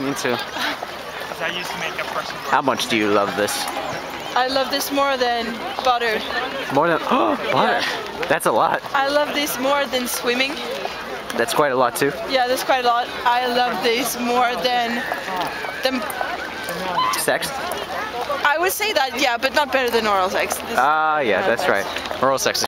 Me too. How much do you love this? I love this more than butter. More than oh, butter. That's a lot. I love this more than swimming. That's quite a lot too. Yeah, that's quite a lot. I love this more than than Sex? I would say that, yeah, but not better than oral sex. Ah, Ah, yeah, that's sex. right. Oral sex